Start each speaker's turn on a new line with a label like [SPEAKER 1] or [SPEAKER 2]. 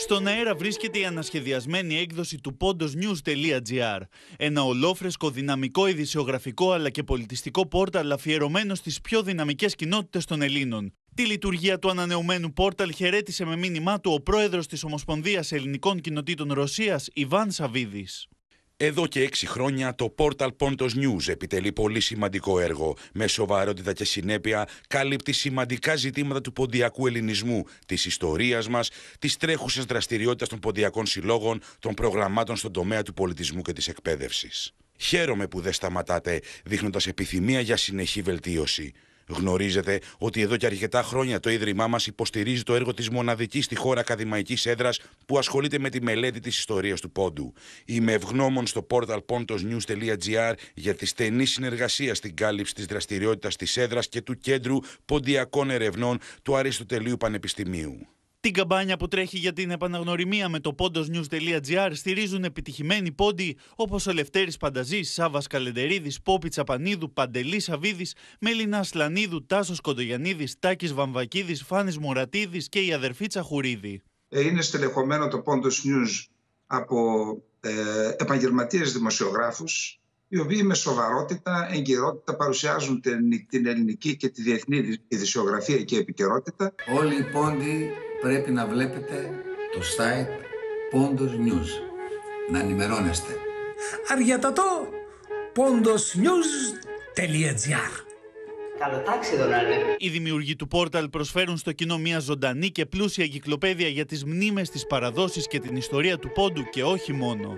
[SPEAKER 1] Στον αέρα βρίσκεται η ανασχεδιασμένη έκδοση του pondosnews.gr, ένα ολόφρεσκο, δυναμικό ειδησιογραφικό αλλά και πολιτιστικό πόρταλ αφιερωμένο στις πιο δυναμικές κοινότητες των Ελλήνων. Τη λειτουργία του ανανεωμένου πόρταλ χαιρέτησε με μήνυμά του ο πρόεδρος της Ομοσπονδίας Ελληνικών Κοινοτήτων Ρωσίας, Ιβάν Σαβίδης.
[SPEAKER 2] Εδώ και έξι χρόνια το Portal Pontos News επιτελεί πολύ σημαντικό έργο. Με σοβαρότητα και συνέπεια καλύπτει σημαντικά ζητήματα του ποντιακού ελληνισμού, της ιστορίας μας, της τρέχουσας δραστηριότητας των ποντιακών συλλόγων, των προγραμμάτων στον τομέα του πολιτισμού και της εκπαίδευσης. Χαίρομαι που δεν σταματάτε, δείχνοντας επιθυμία για συνεχή βελτίωση. Γνωρίζετε ότι εδώ και αρκετά χρόνια το Ίδρυμά μας υποστηρίζει το έργο της μοναδικής στη χώρα ακαδημαϊκής έδρας που ασχολείται με τη μελέτη της ιστορίας του Πόντου. Είμαι ευγνώμων στο portal pontosnews.gr για τη στενή συνεργασία στην κάλυψη της δραστηριότητας της έδρας και του Κέντρου Ποντιακών Ερευνών του Αριστοτελείου Πανεπιστημίου.
[SPEAKER 1] Την καμπάνια που τρέχει για την επαναγνωριμία με το pondosnews.gr στηρίζουν επιτυχημένοι πόντι όπως ο Λευτέρης Πανταζής, Σάβας Καλεντερίδης, Πόπη Τσαπανίδου, Παντελής Σαβίδης, Μελίνα Ασλανίδου, Τάσος Κοντογιαννίδης, Τάκης Βαμβακίδης, Φάνης Μουρατίδης και η αδερφή Τσαχουρίδη.
[SPEAKER 3] Ε, είναι στελεχωμένο το Pontos News από ε, επαγγελματίες δημοσιογράφους οι οποίοι με σοβαρότητα, εγκυρότητα παρουσιάζουν την ελληνική και τη διεθνή ειδησιογραφία και επικαιρότητα.
[SPEAKER 4] Όλοι οι πόντοι πρέπει να βλέπετε το site Pondos News. Να ενημερώνεστε.
[SPEAKER 5] Αργιατατό pondosnews.gr
[SPEAKER 6] Καλοτάξει εδώ να είναι.
[SPEAKER 1] Οι δημιουργοί του πόρταλ προσφέρουν στο κοινό μια ζωντανή και πλούσια κυκλοπαίδεια για τις μνήμες, τις παραδόσεις και την ιστορία του πόντου και όχι μόνο.